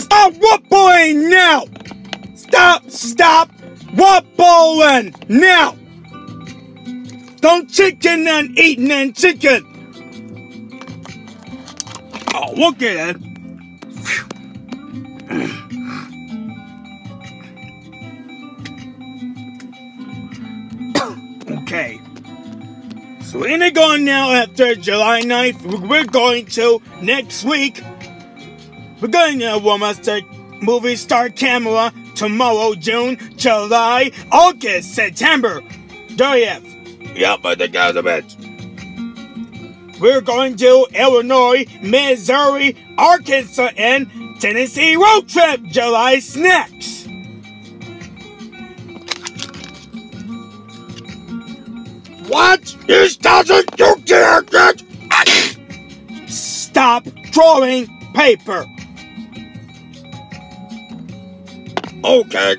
Stop wobbling now! Stop, stop wobbling now! Don't chicken and eating and chicken! Oh, look at it. okay. So we're gonna go now after July 9th. We're going to next week. We're going to Worm Monster Movie Star Camera tomorrow, June, July, August, September. 30th. Yep, I think I was a bitch. We're going to Illinois, Missouri, Arkansas, and Tennessee road trip, July snacks. What? This doesn't you care that? Stop drawing paper. Okay,